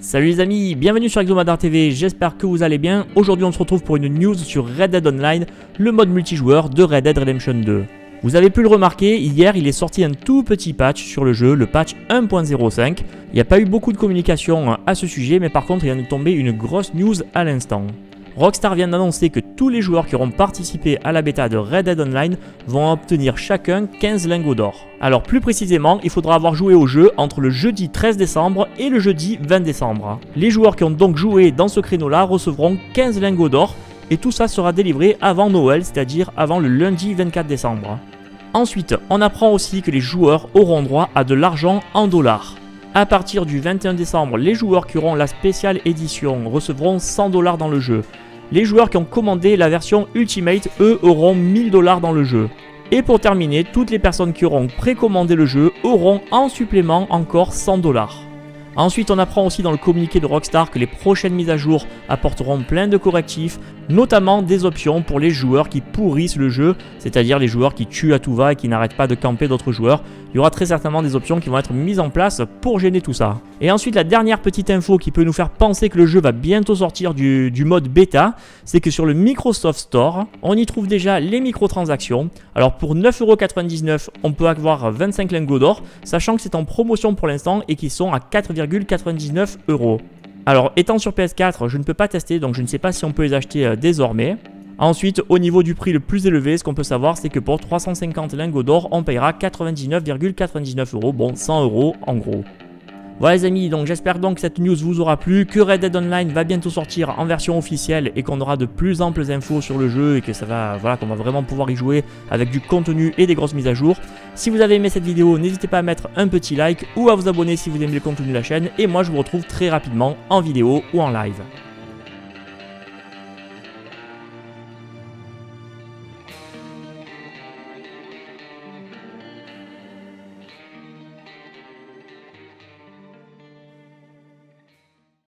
Salut les amis, bienvenue sur Exomadar TV, j'espère que vous allez bien. Aujourd'hui on se retrouve pour une news sur Red Dead Online, le mode multijoueur de Red Dead Redemption 2. Vous avez pu le remarquer, hier il est sorti un tout petit patch sur le jeu, le patch 1.05. Il n'y a pas eu beaucoup de communication à ce sujet, mais par contre il vient de tomber une grosse news à l'instant. Rockstar vient d'annoncer que tous les joueurs qui auront participé à la bêta de Red Dead Online vont obtenir chacun 15 lingots d'or. Alors plus précisément, il faudra avoir joué au jeu entre le jeudi 13 décembre et le jeudi 20 décembre. Les joueurs qui ont donc joué dans ce créneau-là recevront 15 lingots d'or et tout ça sera délivré avant Noël, c'est-à-dire avant le lundi 24 décembre. Ensuite, on apprend aussi que les joueurs auront droit à de l'argent en dollars. A partir du 21 décembre, les joueurs qui auront la spéciale édition recevront 100 dollars dans le jeu. Les joueurs qui ont commandé la version Ultimate, eux, auront 1000 dollars dans le jeu. Et pour terminer, toutes les personnes qui auront précommandé le jeu auront en supplément encore 100 dollars. Ensuite, on apprend aussi dans le communiqué de Rockstar que les prochaines mises à jour apporteront plein de correctifs, notamment des options pour les joueurs qui pourrissent le jeu, c'est-à-dire les joueurs qui tuent à tout va et qui n'arrêtent pas de camper d'autres joueurs. Il y aura très certainement des options qui vont être mises en place pour gêner tout ça. Et ensuite, la dernière petite info qui peut nous faire penser que le jeu va bientôt sortir du, mode bêta, c'est que sur le Microsoft Store, on y trouve déjà les microtransactions. Alors pour 9,99€, on peut avoir 25 lingots d'or, sachant que c'est en promotion pour l'instant et qu'ils sont à 4, 99 euros. Alors étant sur PS4, je ne peux pas tester, donc je ne sais pas si on peut les acheter euh, désormais. Ensuite, au niveau du prix le plus élevé, ce qu'on peut savoir, c'est que pour 350 lingots d'or, on payera 99,99 euros, bon 100 euros en gros. Voilà les amis, donc j'espère donc que cette news vous aura plu, que Red Dead Online va bientôt sortir en version officielle et qu'on aura de plus amples infos sur le jeu et que ça va, voilà, qu'on va vraiment pouvoir y jouer avec du contenu et des grosses mises à jour. Si vous avez aimé cette vidéo, n'hésitez pas à mettre un petit like ou à vous abonner si vous aimez le contenu de la chaîne et moi je vous retrouve très rapidement en vidéo ou en live.